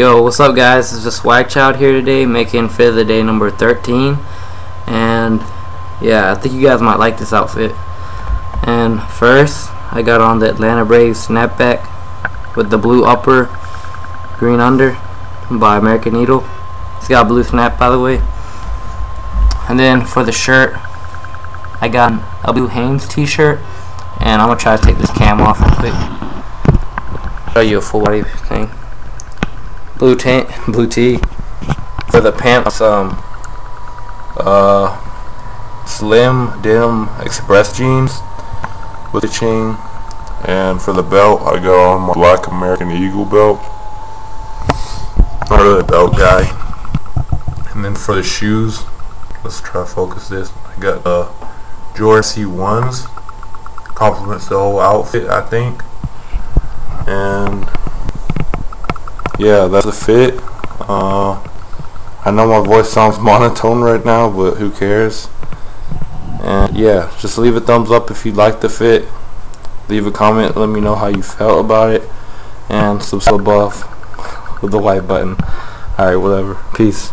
Yo, what's up guys? It's just Swag Child here today making fit of the day number 13 and yeah, I think you guys might like this outfit. And first, I got on the Atlanta Braves snapback with the blue upper, green under by American Needle. It's got a blue snap by the way. And then for the shirt, I got a blue Hanes t-shirt and I'm gonna try to take this cam off real quick. Show you a full body thing blue tank, blue tee. For the pants, um, uh, slim dim express jeans with a chain. And for the belt, I got on my black American Eagle belt. Not really a belt guy. And then for the shoes, let's try to focus this. I got uh, Jordan SC1s. Complements the whole outfit, I think. And yeah, that's the fit. Uh, I know my voice sounds monotone right now, but who cares? And yeah, just leave a thumbs up if you like the fit. Leave a comment, let me know how you felt about it. And subscribe above with the like button. Alright, whatever. Peace.